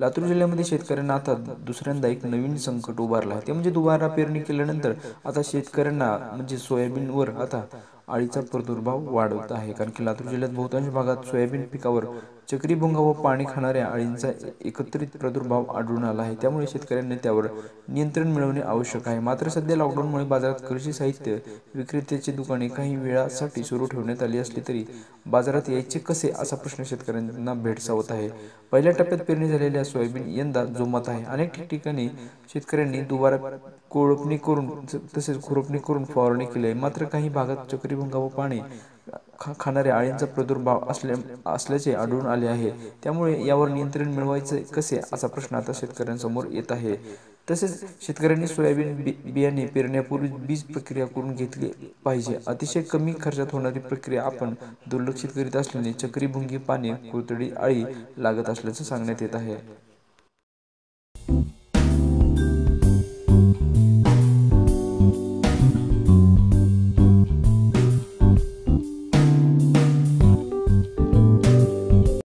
लातूर जिल्ह्यामध्ये शेतकऱ्यांना आता दुसऱ्यांदा एक नवीन संकट उभारला आहे. ते म्हणजे दुबारा पेरणी केल्यानंतर आता शेतकऱ्यांना म्हणजे सोयाबीनवर आता अळीचा प्रादुर्भाव वाढवत आहे. कारण की लातूर जिल्ह्यात बहुतांश भागात सोयाबीन पिकावर चक्रीभुंगा व पाणी खाणाऱ्या अळींचा एकत्रित प्रादुर्भाव आढळून आला आहे. त्यामुळे शेतकऱ्यांनी त्यावर नियंत्रण मिळवणे आवश्यक आहे. मात्र सध्या लॉकडाऊनमुळे बाजारात कृषी साहित्य विक्रेत्याची दुकाने काही वेळासाठी सुरू ठेवण्यात आली असली तरी बाजारात यायचे कसे असा प्रश्न शेतकऱ्यांना भेडसावत आहे. पहिल्या टप्प्यात पेरणी झालेल्या सोयाबीन यंदा जोमात आहे. अनेक ठिकठिकाणी शेतकऱ्यांनी दुबारा कोळपणी करून तसेच खुरपणी करून फवारणी केली आहे. मात्र काही भागात चक्री चक्रीभुंगा व पाणी खा खाणाऱ्या अळींचा प्रादुर्भाव असल्या असल्याचे आढळून आले आहे. त्यामुळे यावर नियंत्रण मिळवायचे कसे असा प्रश्न आता शेतकऱ्यांसमोर येत आहे. तसेच शेतकऱ्यांनी सोयाबीन बि बियाणे पेरण्यापूर्वी बीज प्रक्रिया करून घेतली पाहिजे. अतिशय कमी खर्चात होणारी प्रक्रिया आपण दुर्लक्षित करीत असल्याने चक्रीभुंगी पाने कुरतडी आळी लागत असल्याचं सांगण्यात येत आहे.